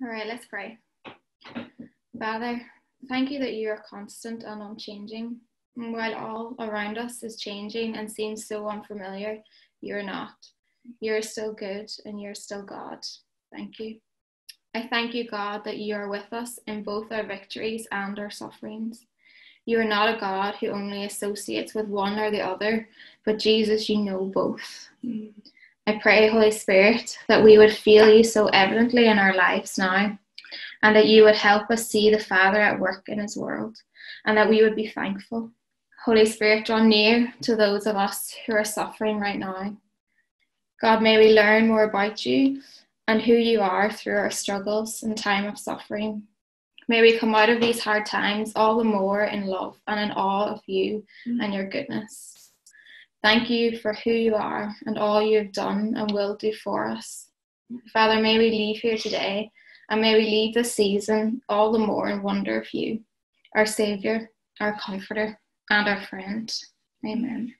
All right, let's pray. Father, thank you that you are constant and unchanging. And while all around us is changing and seems so unfamiliar, you're not. You're still good and you're still God. Thank you. I thank you, God, that you are with us in both our victories and our sufferings. You are not a God who only associates with one or the other, but Jesus, you know both. Mm. I pray, Holy Spirit, that we would feel you so evidently in our lives now, and that you would help us see the Father at work in his world, and that we would be thankful. Holy Spirit, draw near to those of us who are suffering right now. God, may we learn more about you and who you are through our struggles and time of suffering. May we come out of these hard times all the more in love and in awe of you mm. and your goodness. Thank you for who you are and all you have done and will do for us. Father, may we leave here today and may we leave this season all the more in wonder of you, our Saviour, our Comforter, and our friend. Amen.